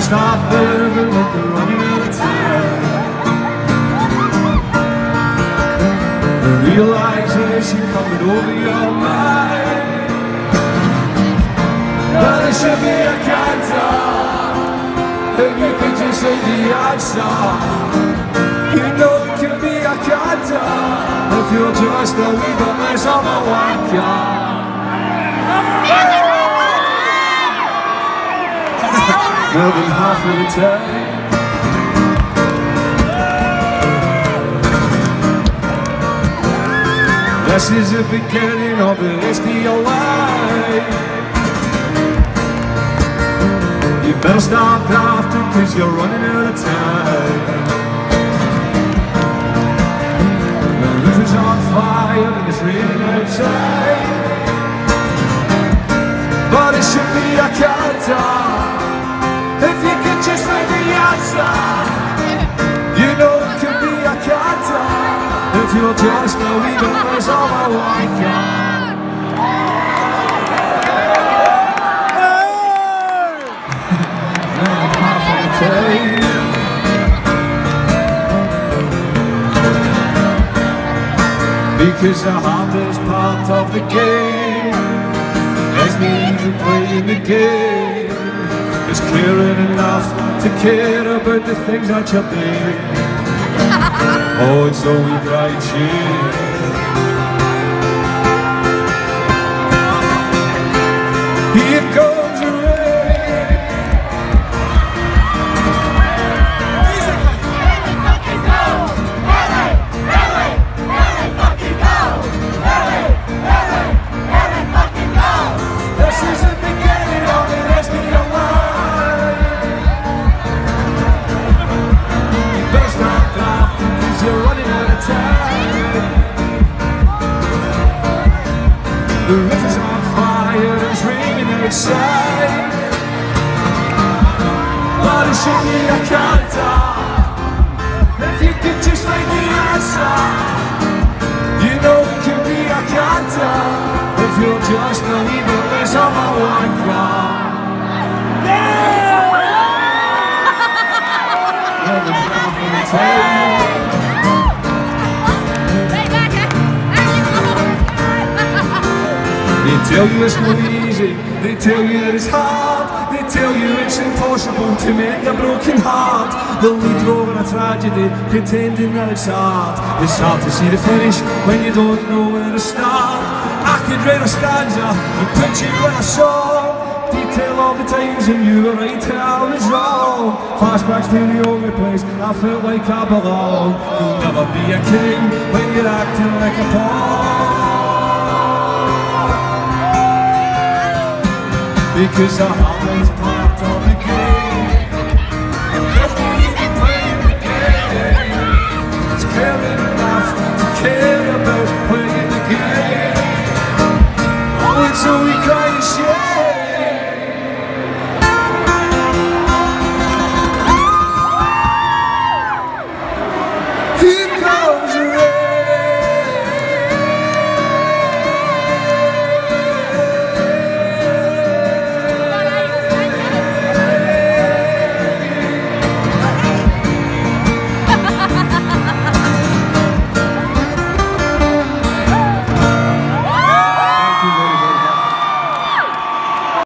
stop moving like you're running out of time. The realization coming over your mind. But it should be a canter. If you could just say the answer. You know it can be a canter. If you're just a wee bit less of a wanker. More than half of the time. This is the beginning of the rest of your life. You better start drafting cause you're running out of time. The roof is on fire and it's raining outside. But it should be find You know it could be a canter If you're just a wee bit less of a wanker Because the hardest part of the game. Is me to playing the game. Is caring enough to care about the things that you're doing Oh, it's only bright shade Here comes The roof is on fire and it's raining outside. But it should be a canter If you could just find the answer. You know it could be a canter If you're just bit less of a wanker More than half tell you it's not easy, they tell you that it's hard, they tell you it's impossible to mend a broken heart. They'll lead you over a tragedy, pretending that it's hard. It's hard to see the finish when you don't know where to start. I could write a stanza and put you in a song. Detail all the times when you were right and I was wrong. Flashbacks to the only place I felt like I belong. You'll never be a king when you're acting like a pawn. Because hardest part